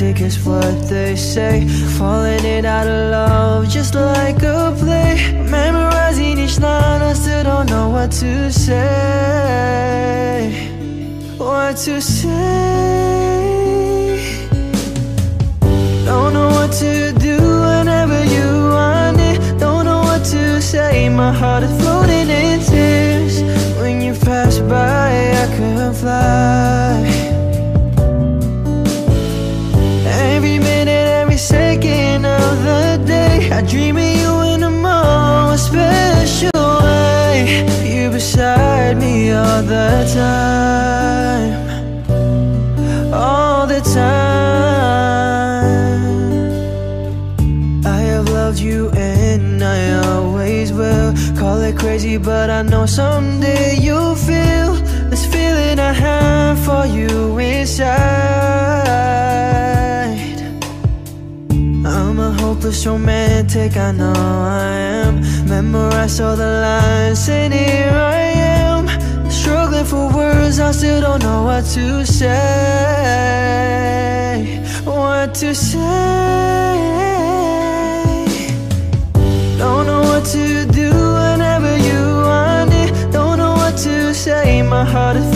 romantic is what they say. Falling in out of love just like a play. Memorizing each line, I still don't know what to say. What to say? Don't know what to do whenever you want it. Don't know what to say, my heart is floating in tears. When you pass by, I could fly the time. All the time. I have loved you and I always will. Call it crazy but I know someday you'll feel This feeling I have for you inside. I'm a hopeless romantic, I know I am. Memorize all the lines and here for words, I still don't know what to say. What to say? Don't know what to do whenever you want it. Don't know what to say, my heart is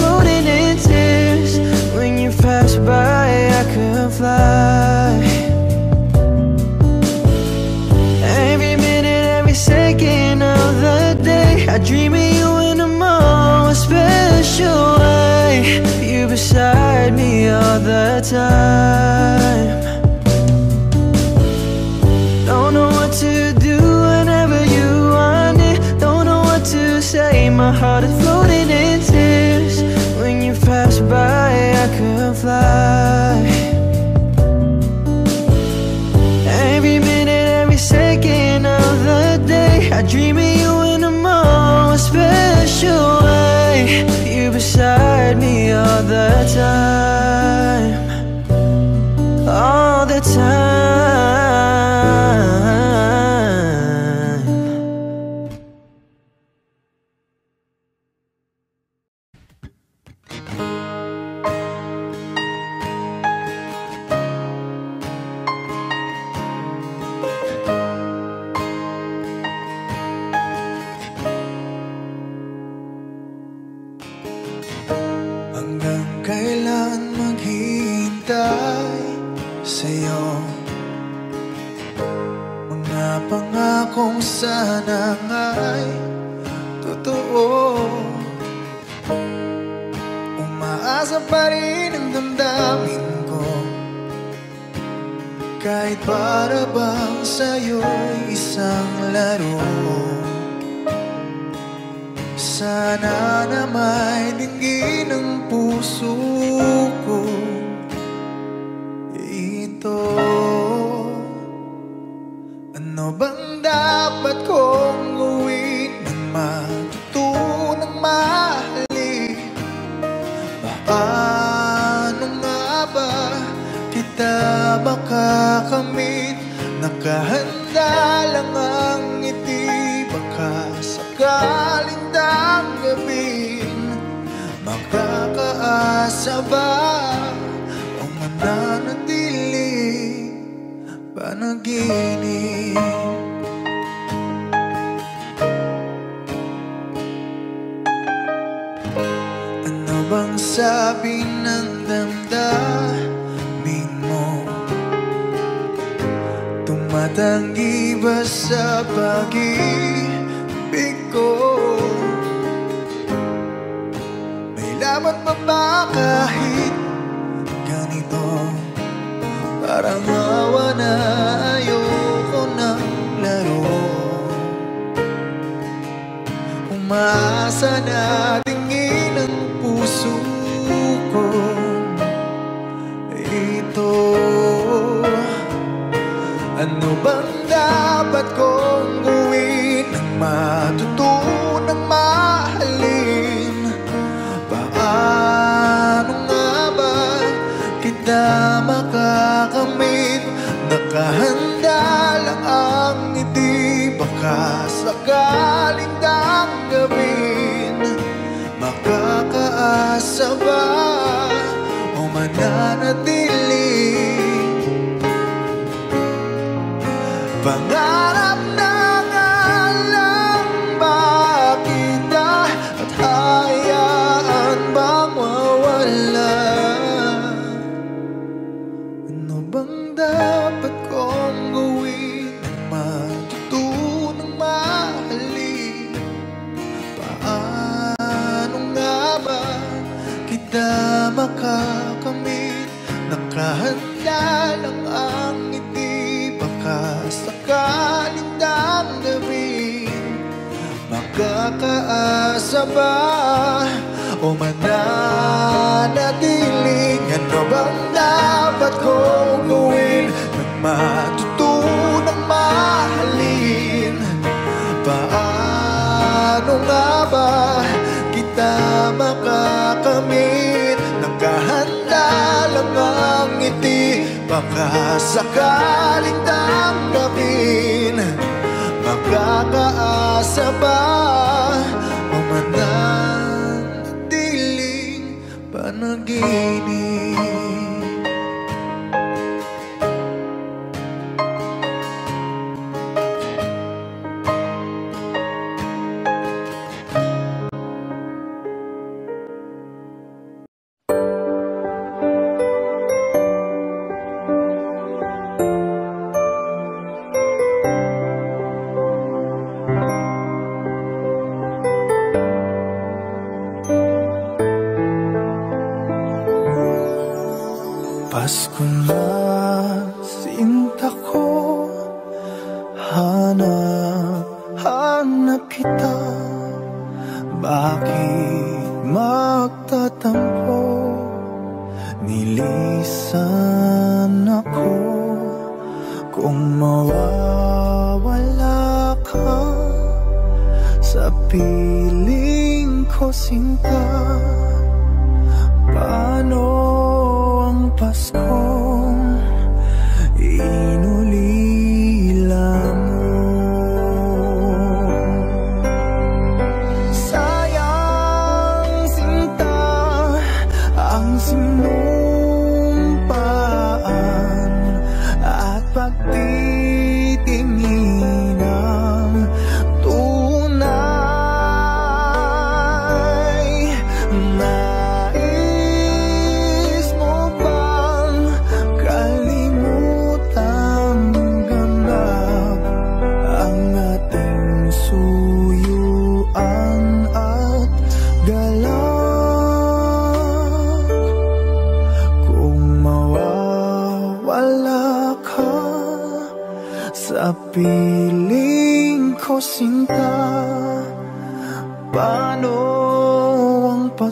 special way You beside me all the time. Don't know what to do whenever you want it. Don't know what to say, my heart is floating in tears. When you pass by, I fly. Every minute, every second of the day I dream of you in a more special me all the time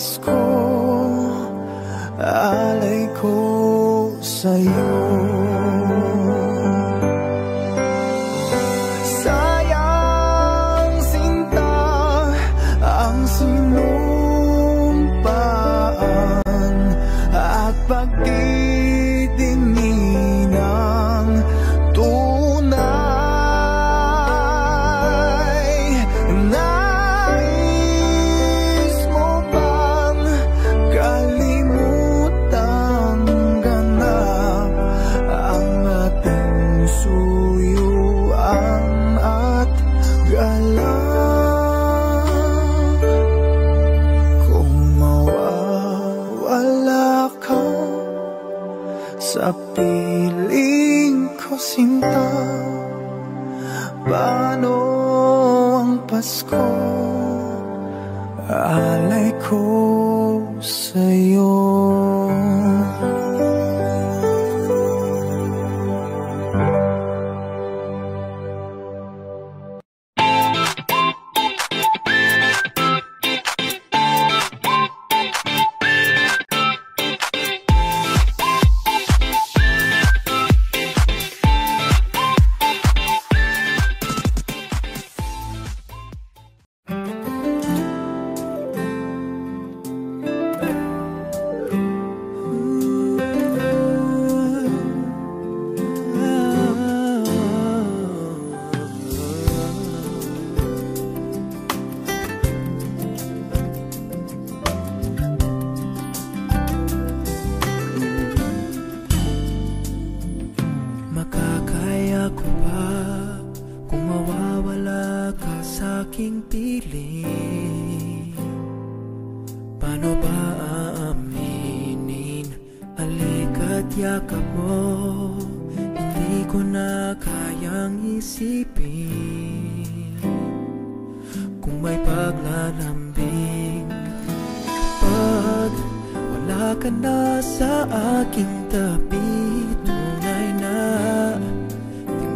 ang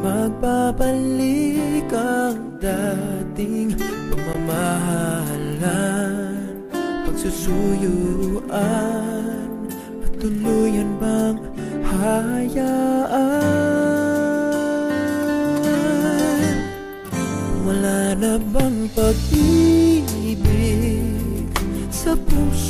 Magbabalik ang dating pamamahalan Pagsusuyuan At tuluyan bang hayaan? Wala na bang pag-ibig sa puso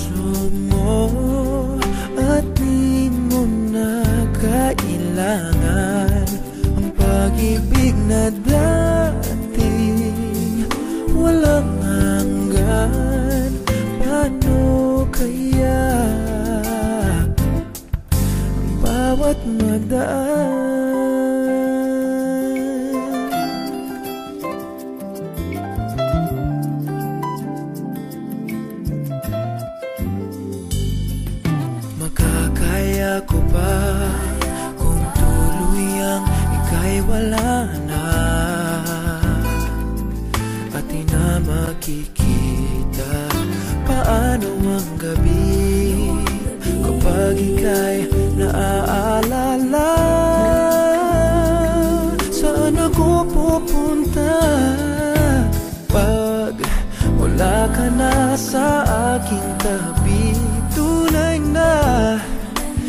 nagdaan tabi Tunay na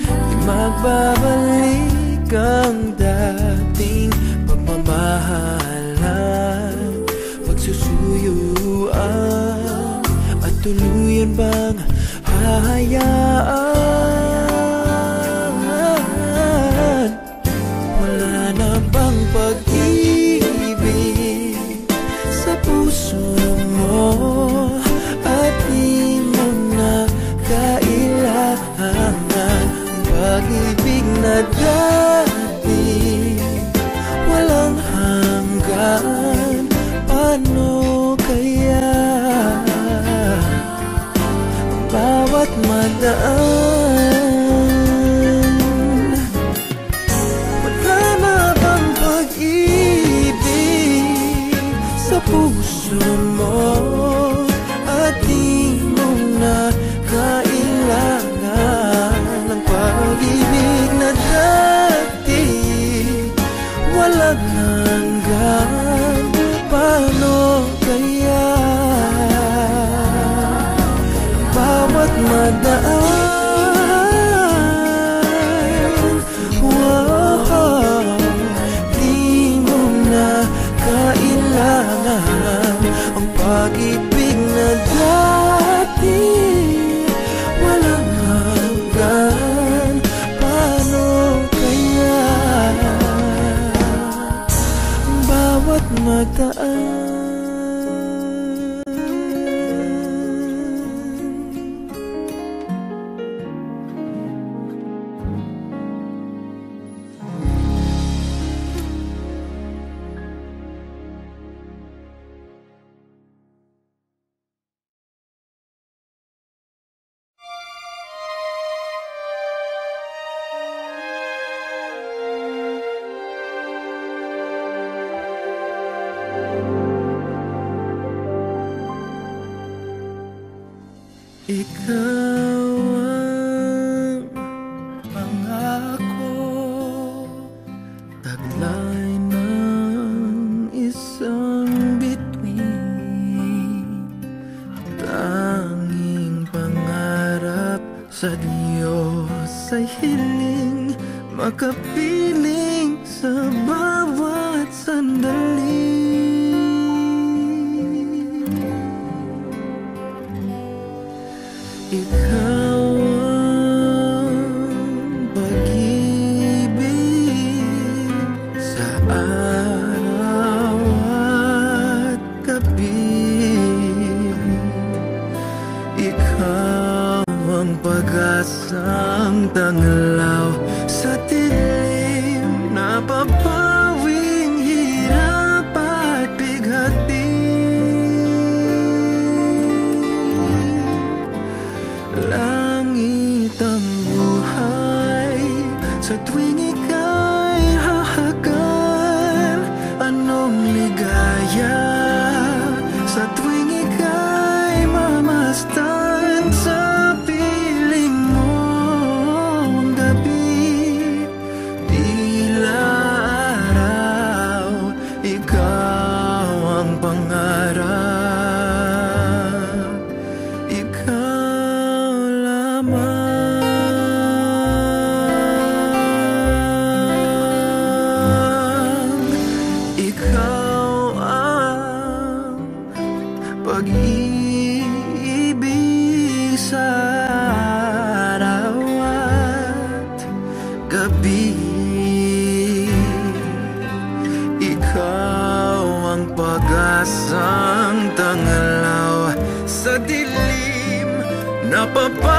Di magbabalik ang dating Pagmamahalan. Pagsusuyuan At tuluyan bang hahayaan? up above.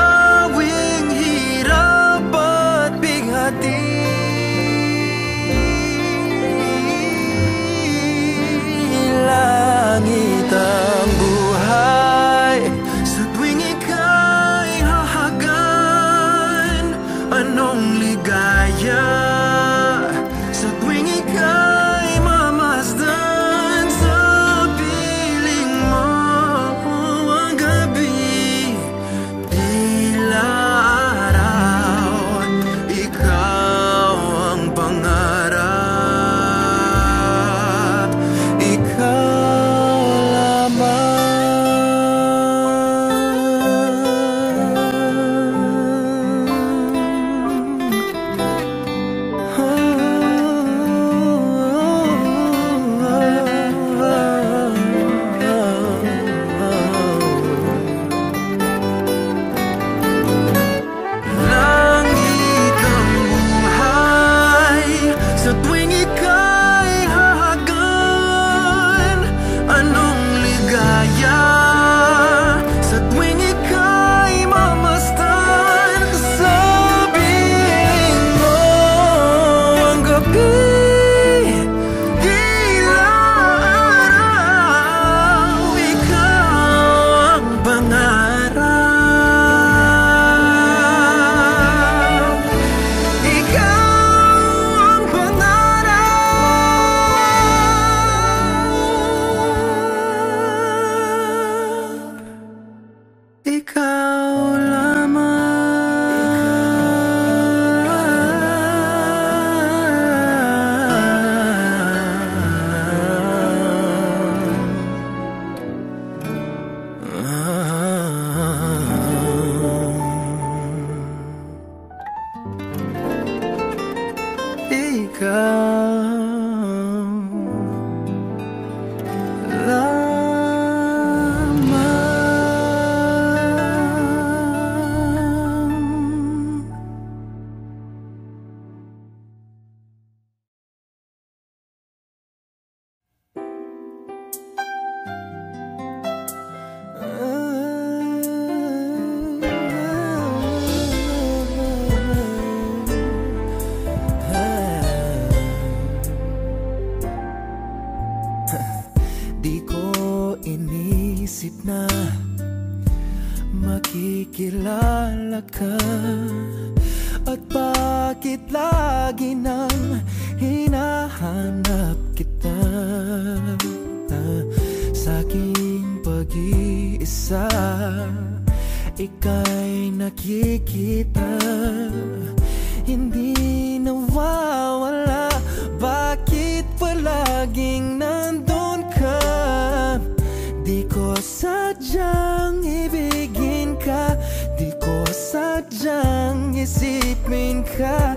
kilala ka? At bakit lagi nang hinahanap kita? Ah, sa aking pag-iisa Ika'y nakikita. Hindi nawawala. Bakit palaging na mean cut.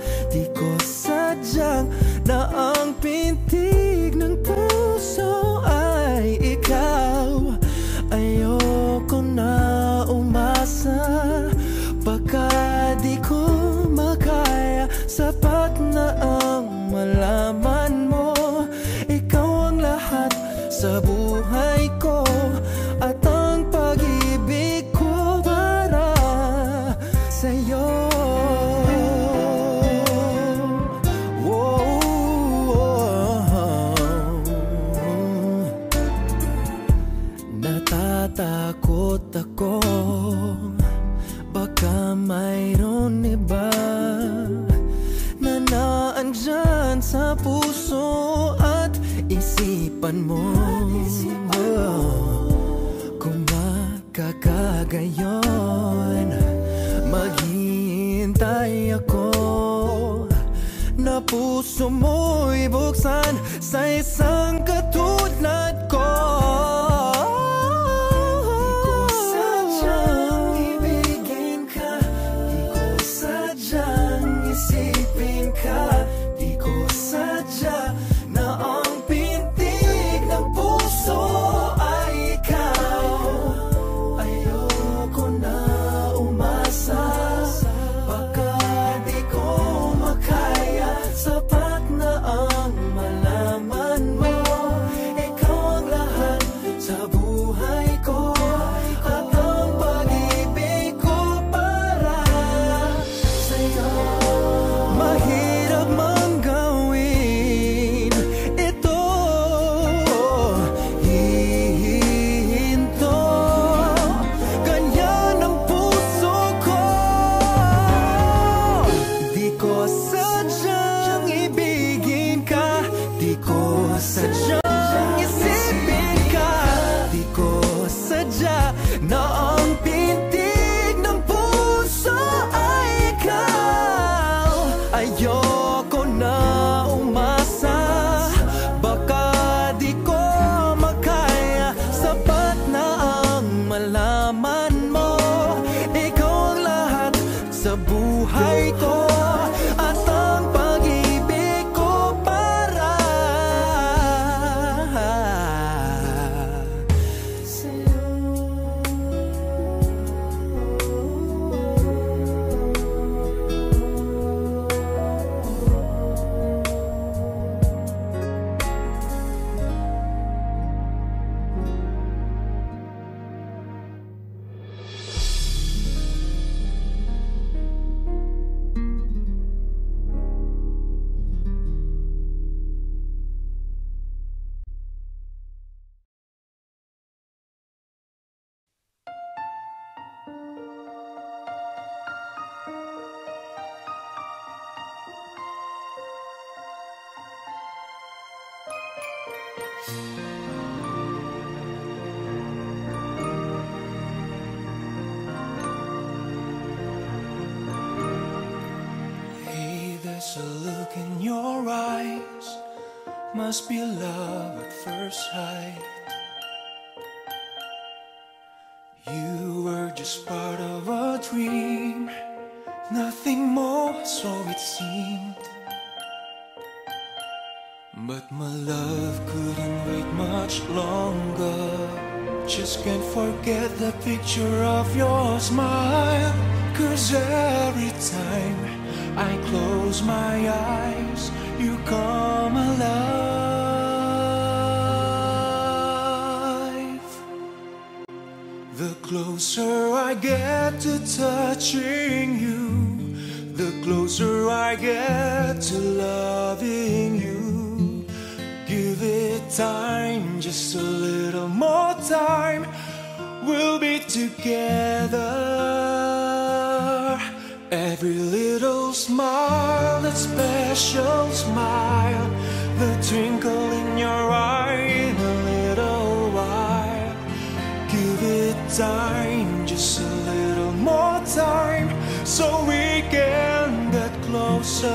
closer,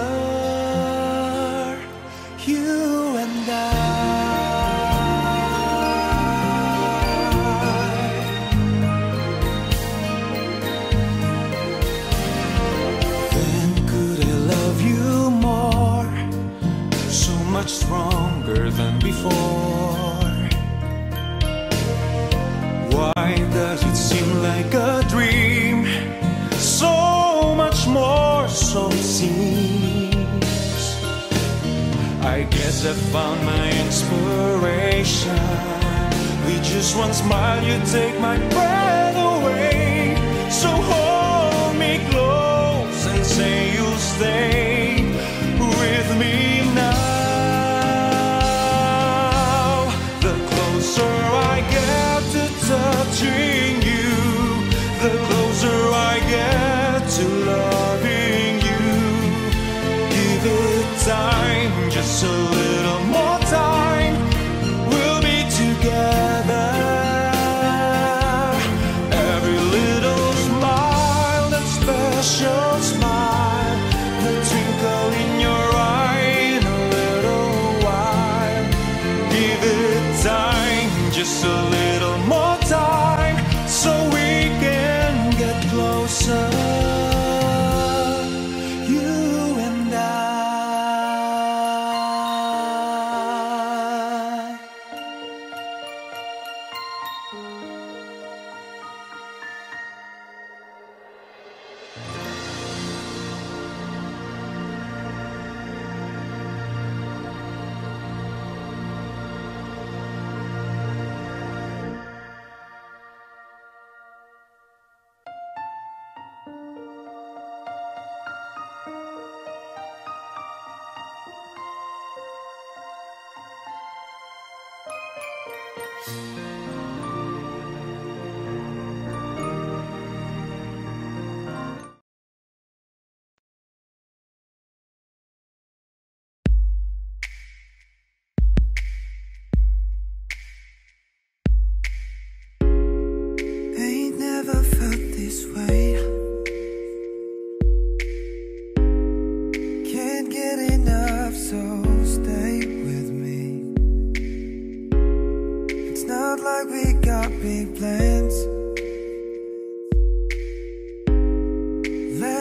you and I. Then could I love you more, so much stronger than before. Why does it seem like a dream? So much more, so it seems. I guess I found my inspiration. With just one smile, you take my breath away. So hold me close and say you'll stay.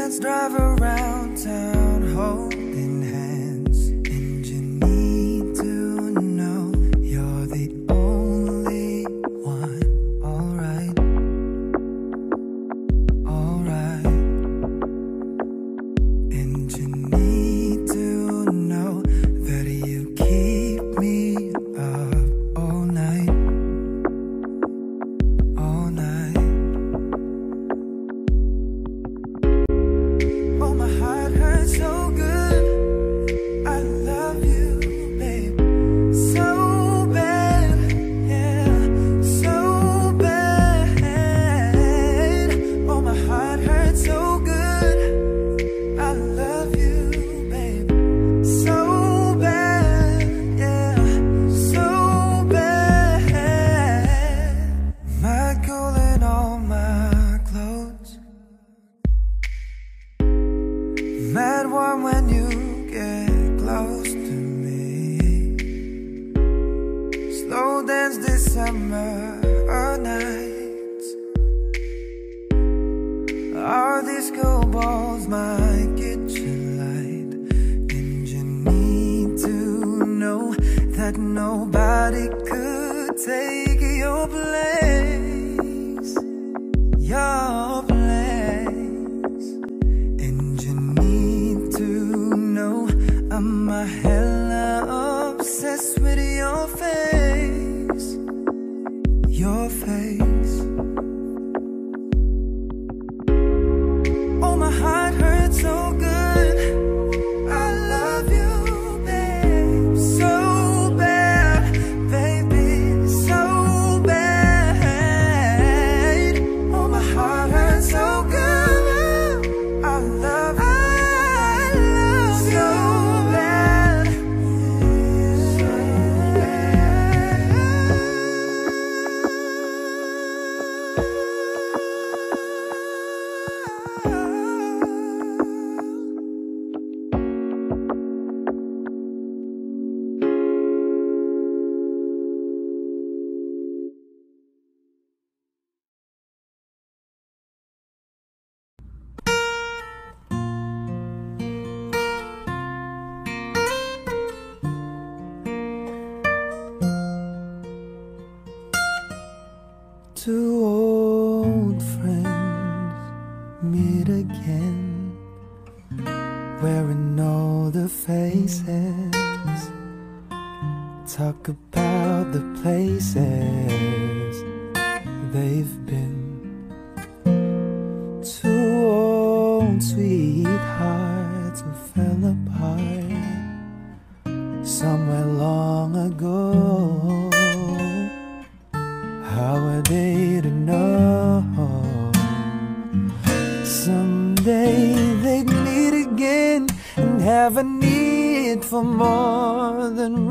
let's drive around town, hold meet again, wearing all the faces. Talk about the places they've been. Two old sweethearts who fell apart somewhere long ago. for more than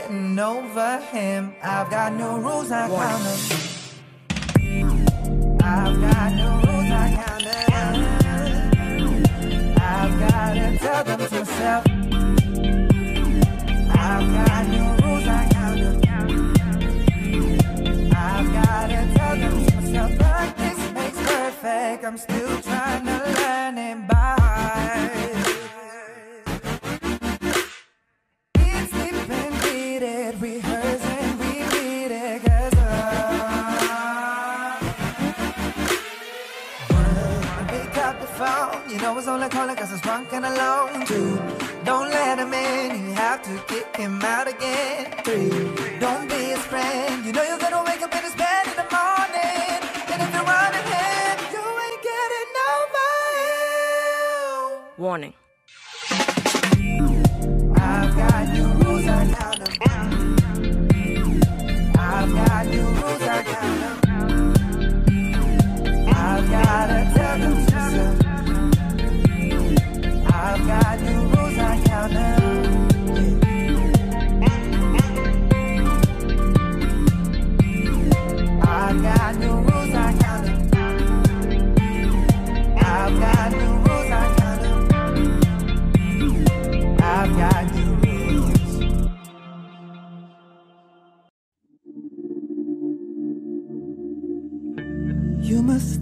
sitting over him. I've got no rules, I count them. I've got no rules, I count them. I've got to tell them to self. I've got no rules, I count them. I've got to tell them to myself. But this makes perfect. I'm still trying. cola, cola, cause I'm drunk and alone. Two, don't let him in, you have to kick him out again. Three, don't be his friend, you know you're gonna wake up in his bed in the morning. And if you're running him, you ain't getting him. Warning. I've got new rules, I them. I've got new rules, I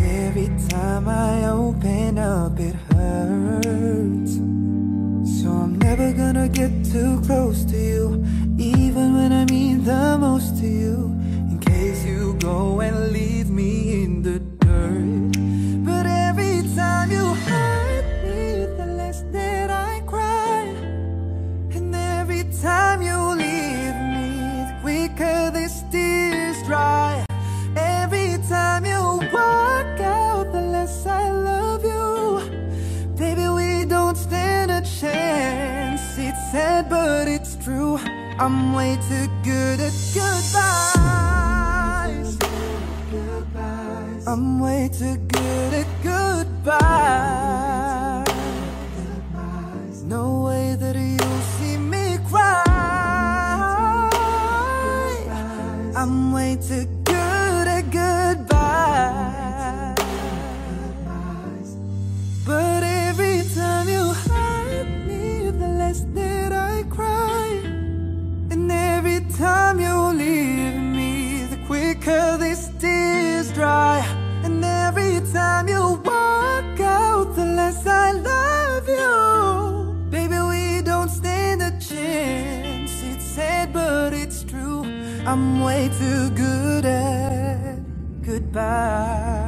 Every time I open up, it hurts. So I'm never gonna get too close to you, even when I mean the most to you. In case you go and leave me in the dirt. But every time you hurt me, the less that I cry. And every time you leave me, the quicker these tears dry. Sad, but it's true. I'm way too good at goodbyes. I'm way too good at goodbyes. No way that you'll see me cry. I'm way too I'm way too good at goodbyes.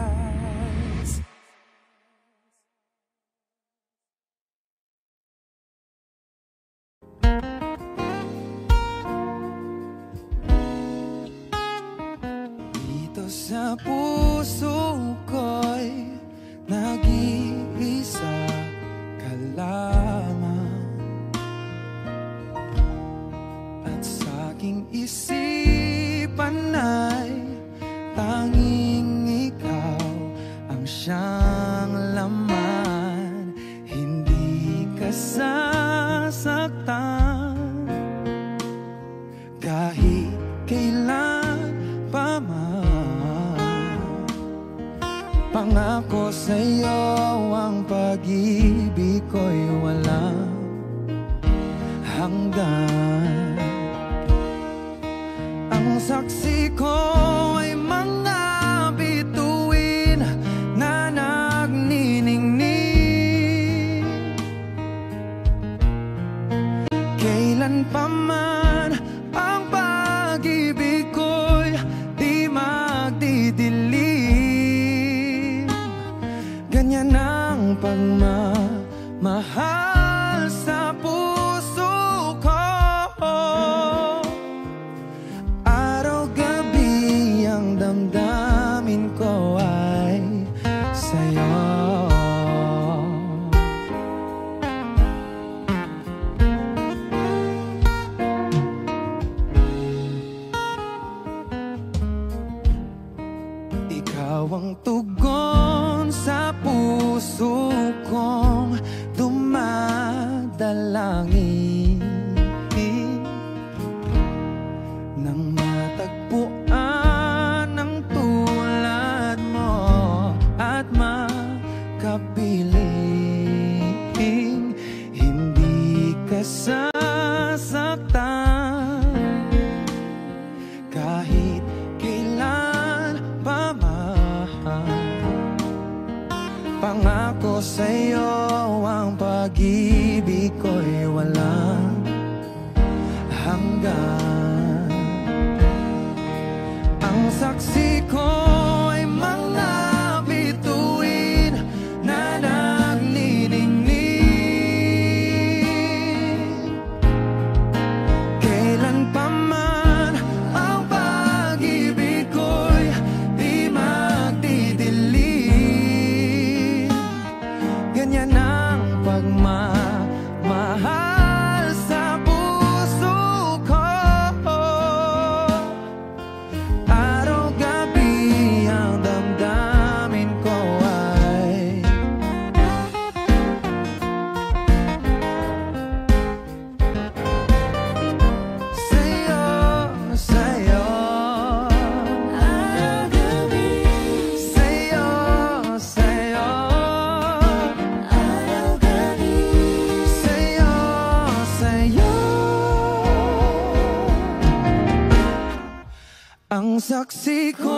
saksi ko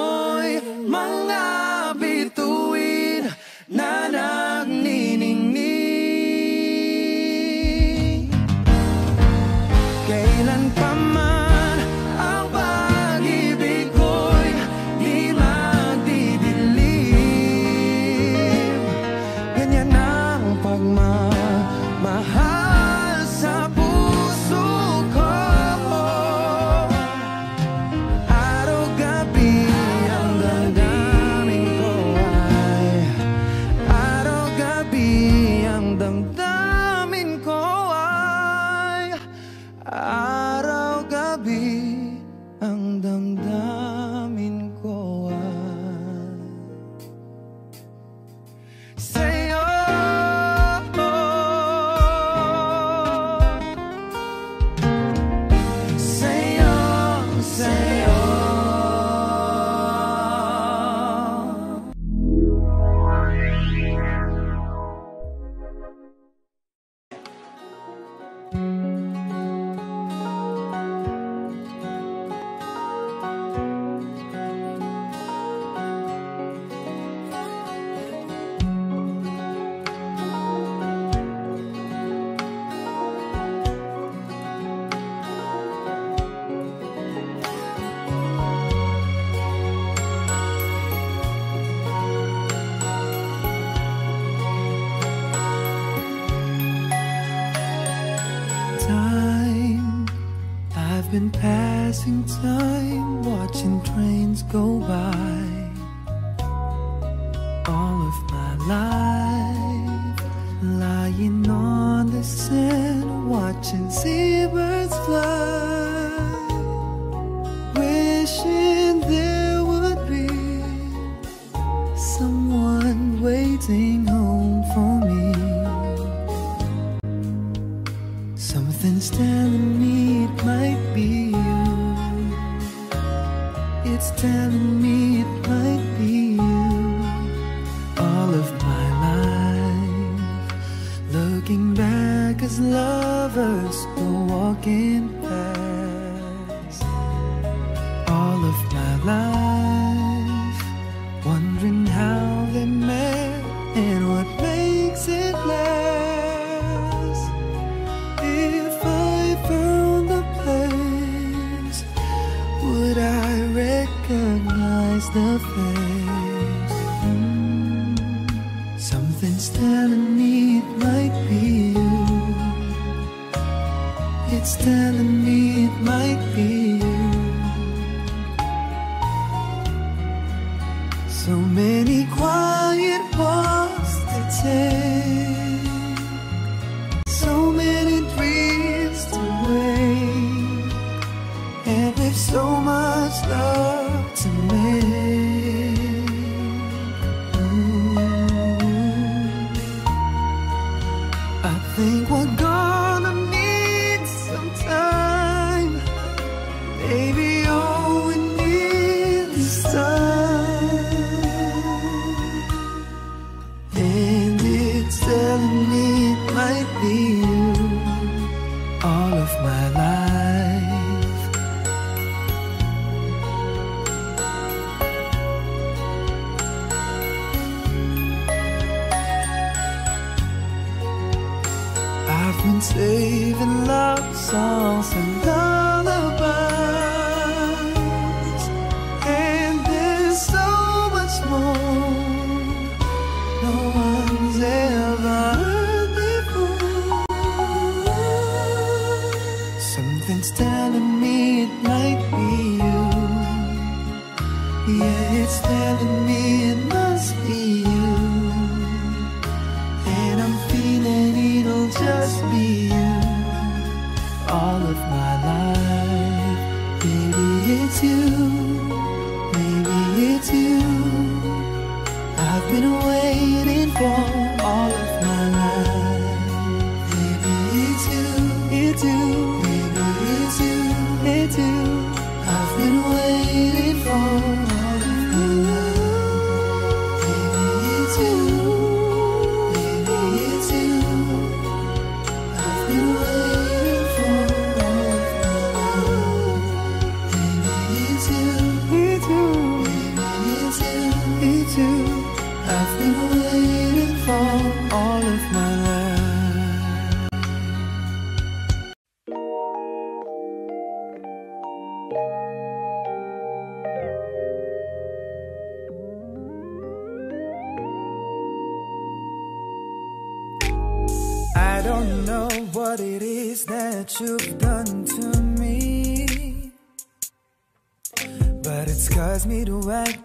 saving love songs and lullabies,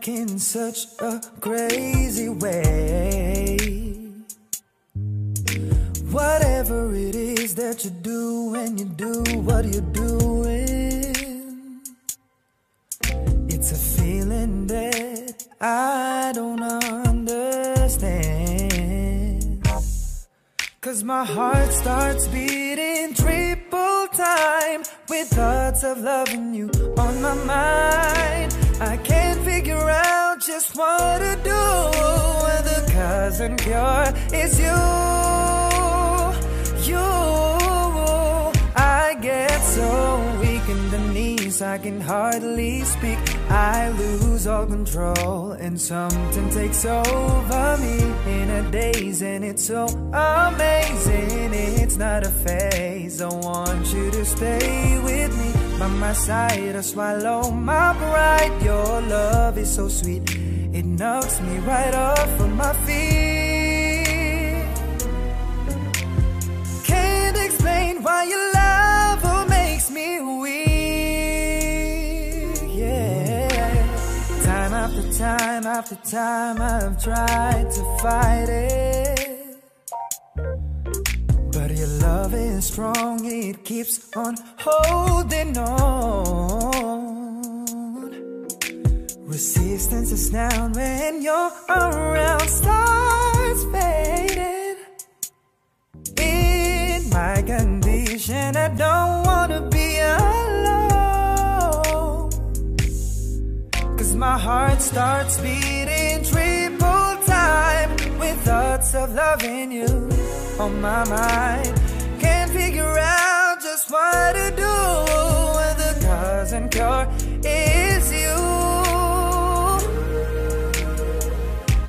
act in such a crazy way. Whatever it is that you do when you do what you're doing, it's a feeling that I don't understand. Cause my heart starts beating triple time with thoughts of loving you on my mind. I can't figure out just what to do. The cause and cure is you you. I get so weak in the knees, I can hardly speak. I lose all control, and something takes over me in a daze, and it's so amazing. It's not a phase. I want you to stay with me by my side. I swallow my pride. Your love is so sweet, it knocks me right off of my feet. Can't explain why your love makes me weak. Yeah. Time after time after time, I've tried to fight it. Love is strong, it keeps on holding on. Resistance is down when you're around, starts fading in my condition. I don't wanna be alone. Cause my heart starts beating triple time with thoughts of loving you on my mind. What to do. The cause and cure is you.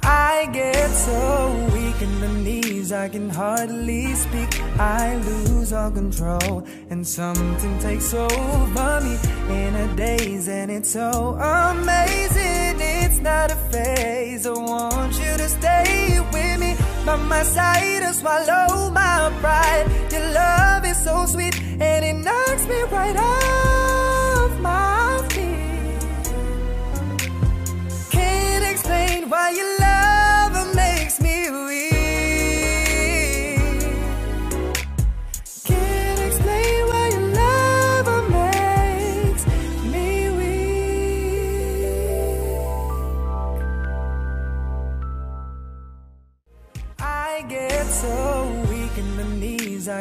I get so weak in the knees, I can hardly speak. I lose all control, and something takes over me in a daze, and it's so amazing. It's not a phase. I want you to stay with me by my side and swallow my pride. Your love is so sweet, and it knocks me right off my feet. Can't explain why your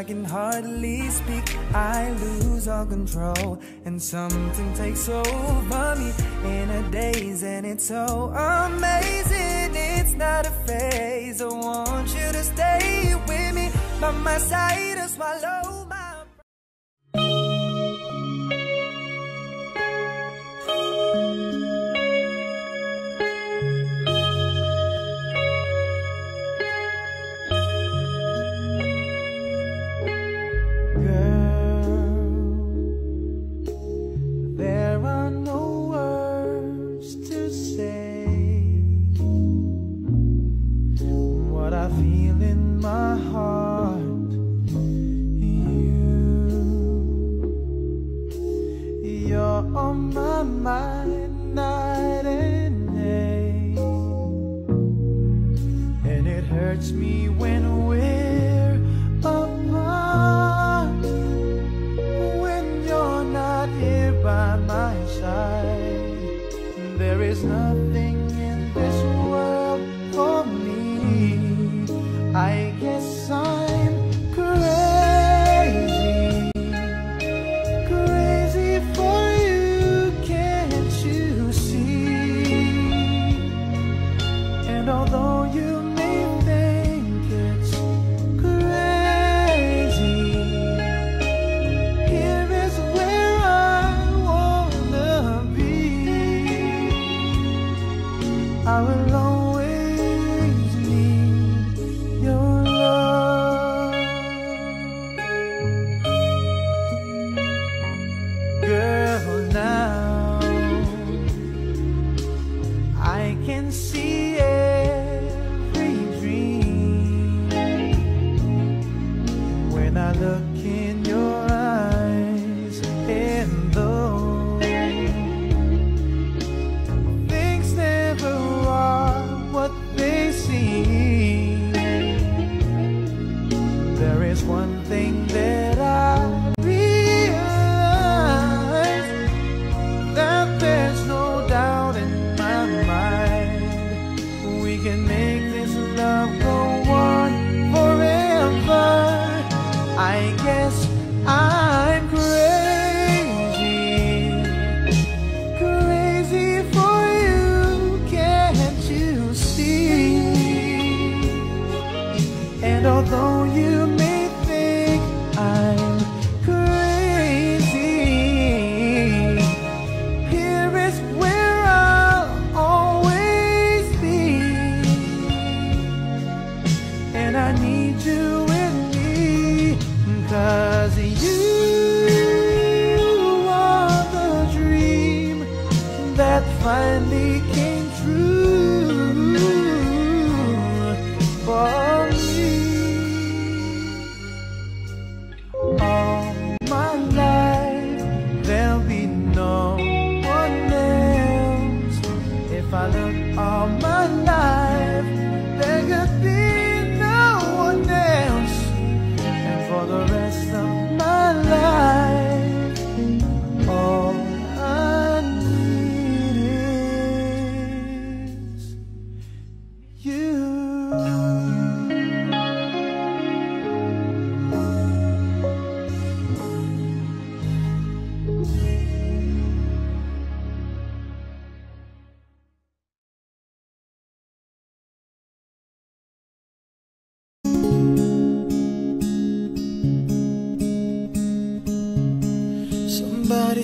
I can hardly speak. I lose all control, and something takes over me in a daze, and it's so amazing. It's not a phase. I want you to stay with me by my side and swallow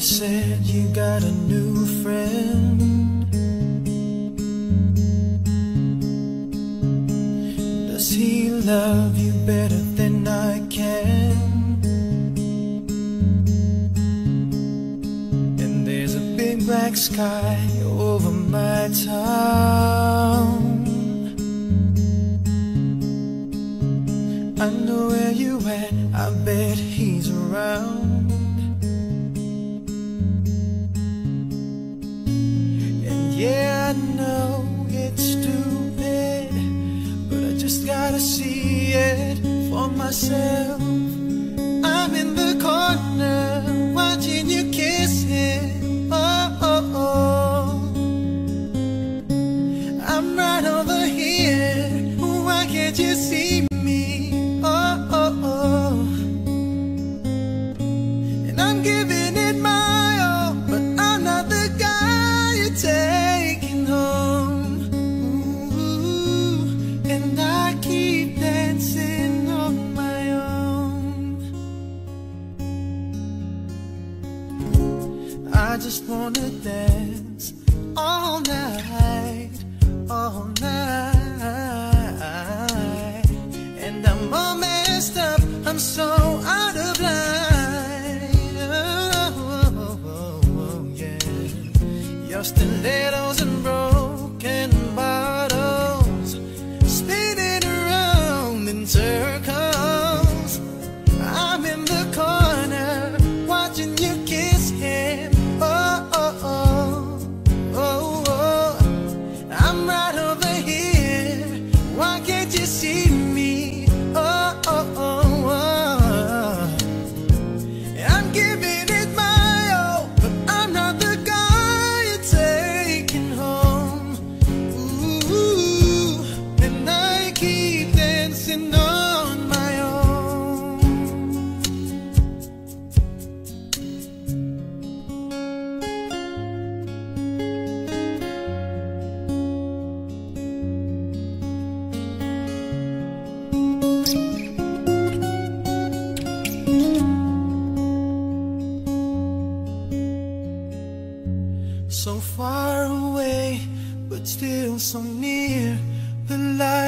said you got a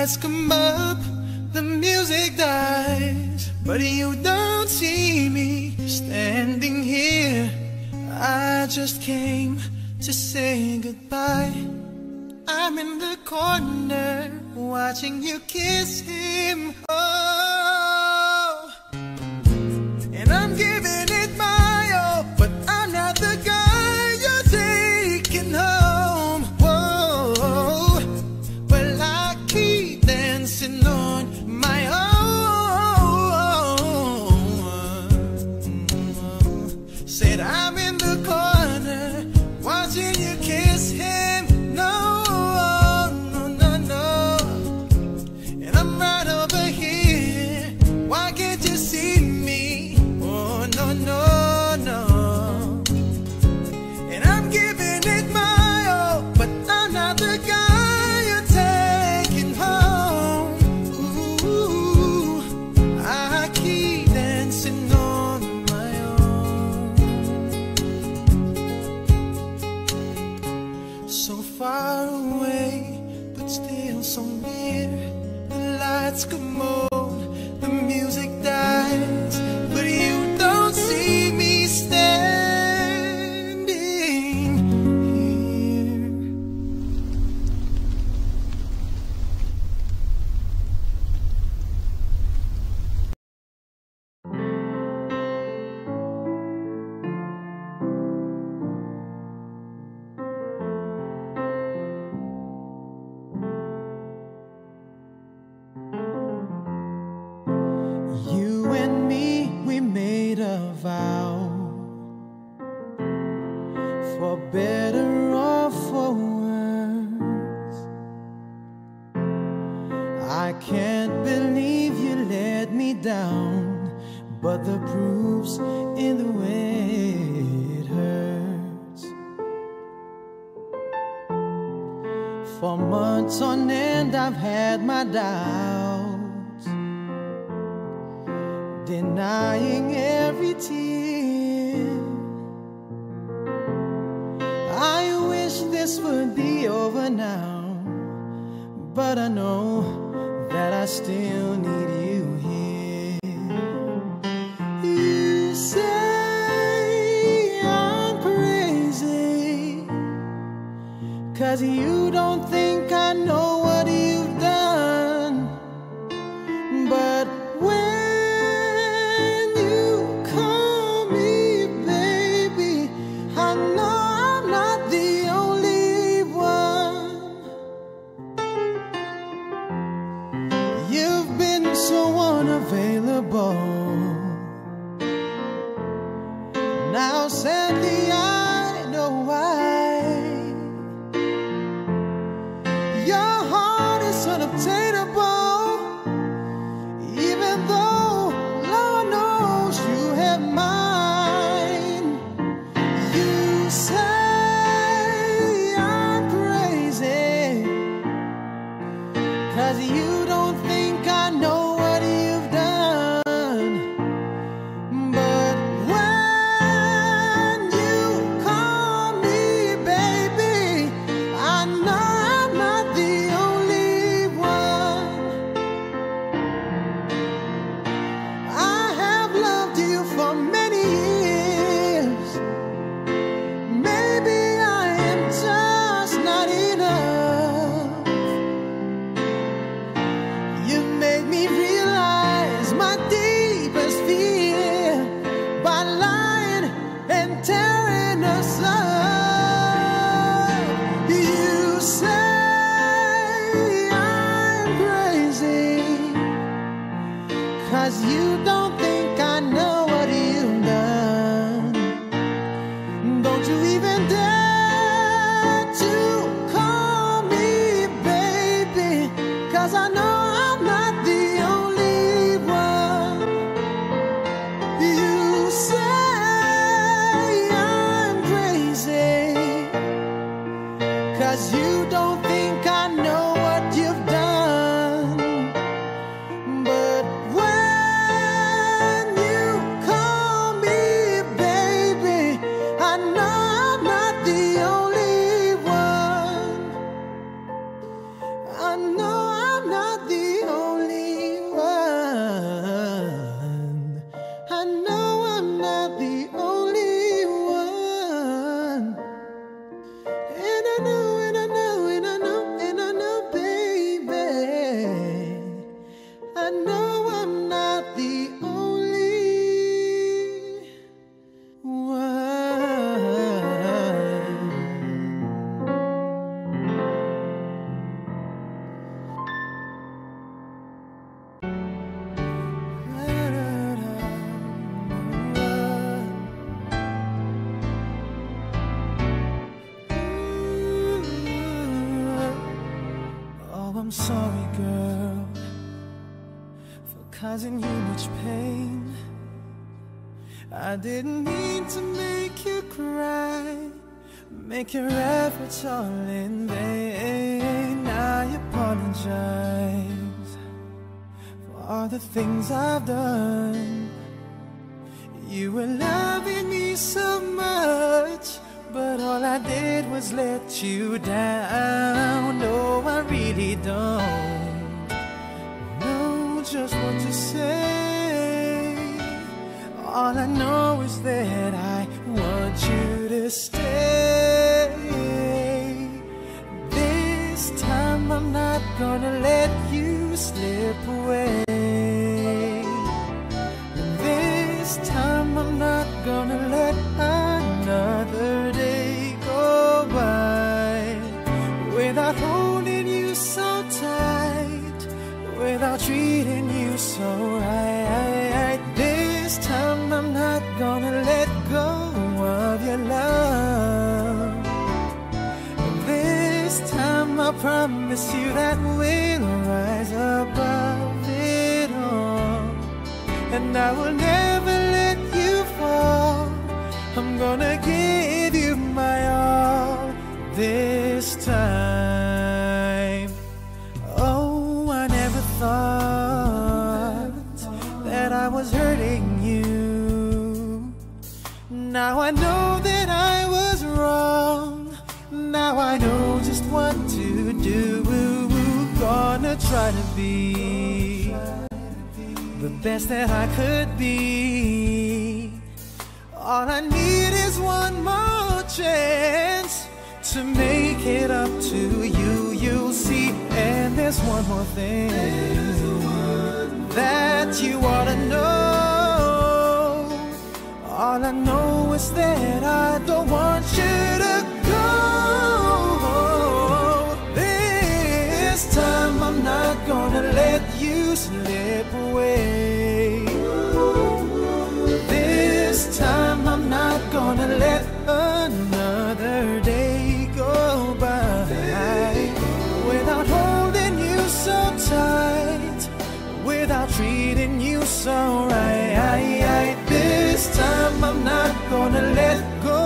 lights come up, the music dies. But you don't see me standing here. I just came to say goodbye. I'm in the corner watching you kiss him. still need you here. You say I'm crazy, cause you don't think. didn't mean to make you cry. Make your efforts all in vain. I apologize For all the things I've done. you slip away. This time I'm not gonna let another day go by without holding you so tight, without treating you so right. This time I'm not gonna let go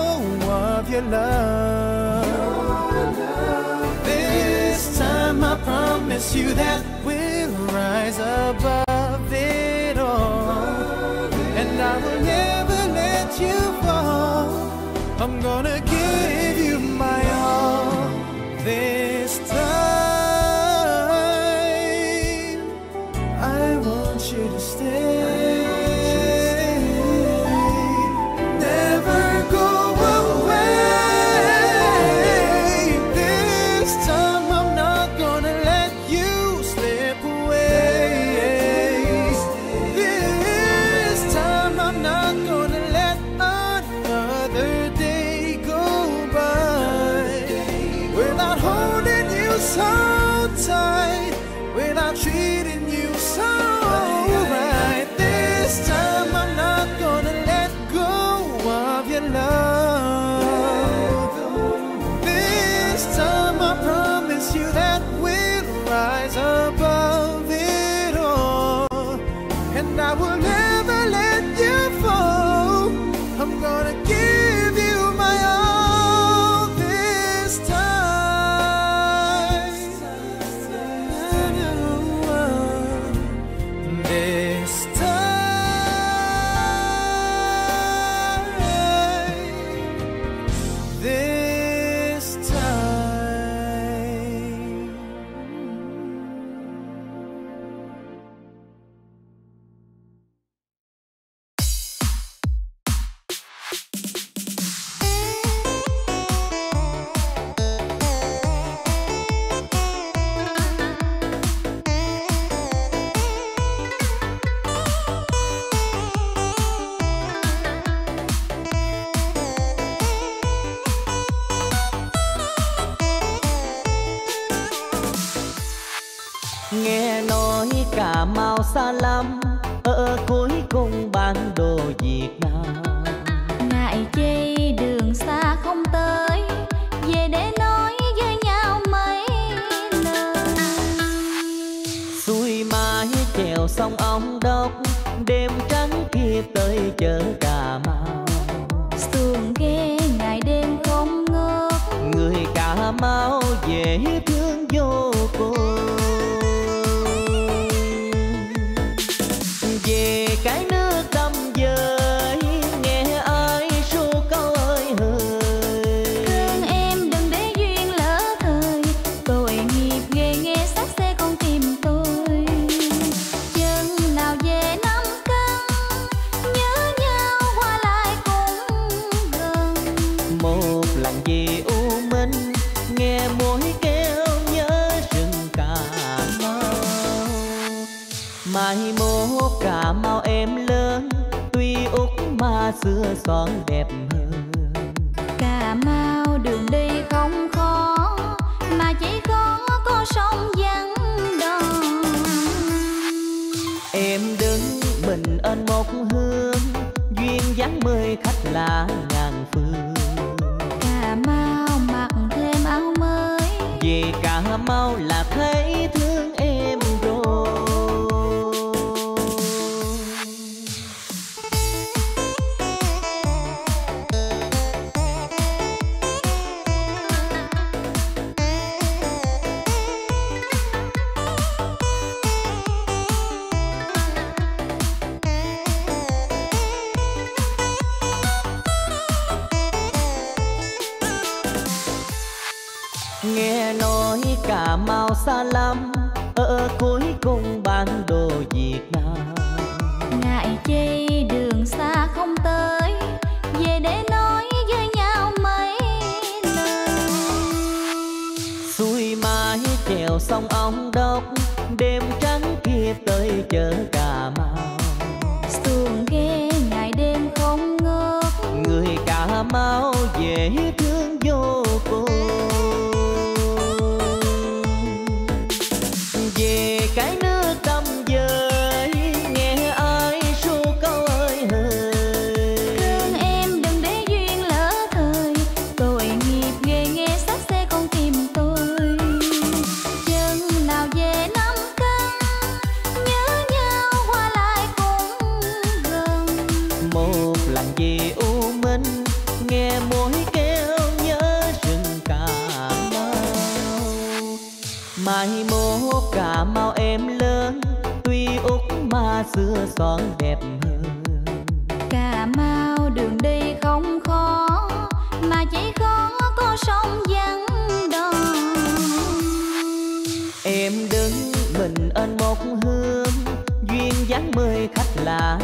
of your love. This time I promise you that we'll rise above it all. And I will never let you fall. I'm gonna give you my all. This sông ông đốc đêm trắng kia tới chở cà mau. son mai mốt cà mau em lớn tuy úc mà xưa son đẹp hơn. Cà mau đường đi không khó mà chỉ khó có sông vắng đò em đứng mình ơn một hương duyên dáng mời khách lạ